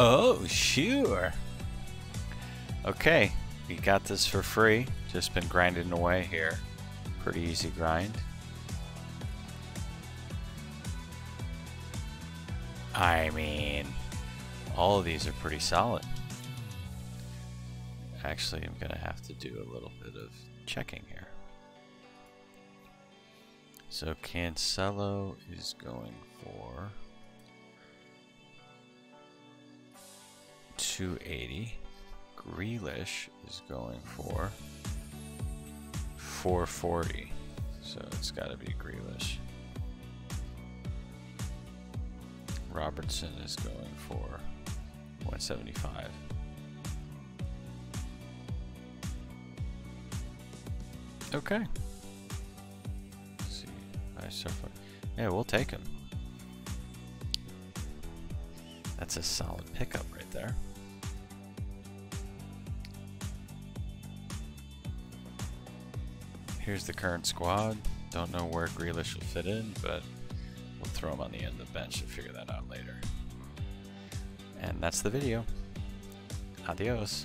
Oh, sure. Okay, we got this for free. Just been grinding away here. Pretty easy grind. I mean, all of these are pretty solid. Actually, I'm going to have to do a little bit of checking here. So Cancelo is going for 280. Grealish is going for 440. So it's got to be Grealish. Robertson is going for 175. Okay. Let's see. Nice so. Yeah, we'll take him. That's a solid pickup right there. Here's the current squad. Don't know where Grealish will fit in, but we'll throw him on the end of the bench and figure that out later. And that's the video. Adios.